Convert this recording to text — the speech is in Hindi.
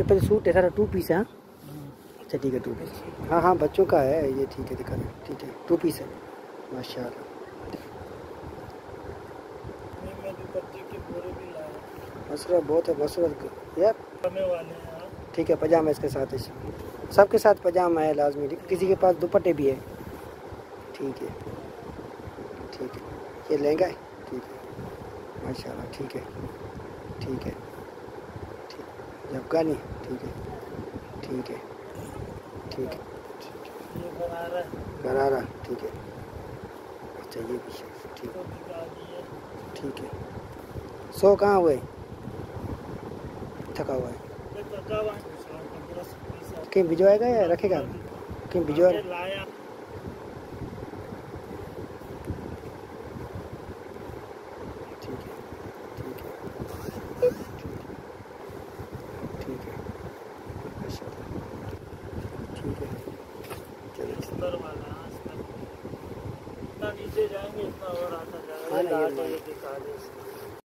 पे सूट है, सारा टू पीस है हाँ? अच्छा ठीक है टू पीस हाँ हाँ बच्चों का है, ये ठीक है, दिखा ठीक है टू पीस है। माशा मसरत बहुत है मसरत यार। ठीक है, पजामा इसके साथ है सबके साथ पजामा है, लाजमी। किसी के पास दुपट्टे भी है। ठीक है। ठीक है। ये लहंगा है? ठीक है। माशाल्लाह, ठीक है। ठीक है। ठीक अफगानी। ठीक है। ठीक है। ठीक है। गरारा ठीक है। अच्छा ये भी ठीक। ठीक है। सो कहाँ हुए? थका हुआ है। कहीं भिजवाएगा या रखेगा? कहीं भिजवा ठीक है ठीक है ठीक है अच्छा ठीक है चलो नीचे जाएँगे इतना और आता हाँ, जाएगा दे